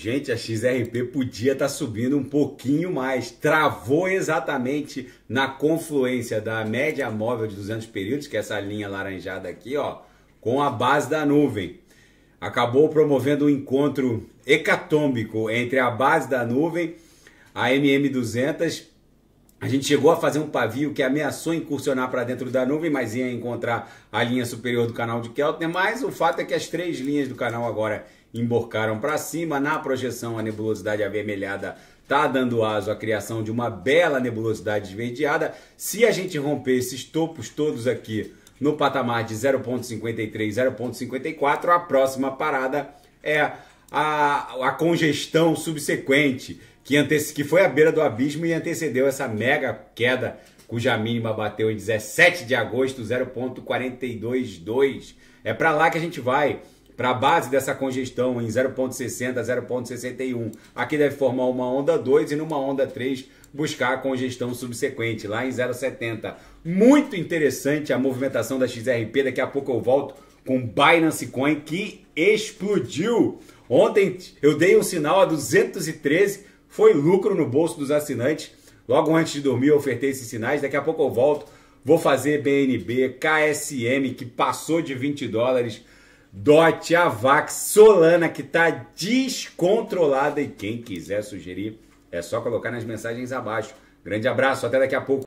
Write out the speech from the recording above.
Gente, a XRP podia estar tá subindo um pouquinho mais. Travou exatamente na confluência da média móvel de 200 períodos, que é essa linha laranjada aqui, ó, com a base da nuvem. Acabou promovendo um encontro hecatômbico entre a base da nuvem, a MM200. A gente chegou a fazer um pavio que ameaçou incursionar para dentro da nuvem, mas ia encontrar a linha superior do canal de Keltner. Mas o fato é que as três linhas do canal agora emborcaram para cima. Na projeção, a nebulosidade avermelhada está dando aso à criação de uma bela nebulosidade esverdeada. Se a gente romper esses topos todos aqui no patamar de 0,53, 0,54, a próxima parada é a, a congestão subsequente, que, antece, que foi à beira do abismo e antecedeu essa mega queda, cuja mínima bateu em 17 de agosto, 0,422. É para lá que a gente vai para a base dessa congestão em 0,60 a 0,61. Aqui deve formar uma onda 2 e numa onda 3 buscar a congestão subsequente, lá em 0,70. Muito interessante a movimentação da XRP, daqui a pouco eu volto com Binance Coin que explodiu. Ontem eu dei um sinal a 213, foi lucro no bolso dos assinantes. Logo antes de dormir eu ofertei esses sinais, daqui a pouco eu volto. Vou fazer BNB, KSM que passou de 20 dólares Dot, Avax, Solana, que está descontrolada. E quem quiser sugerir, é só colocar nas mensagens abaixo. Grande abraço, até daqui a pouco.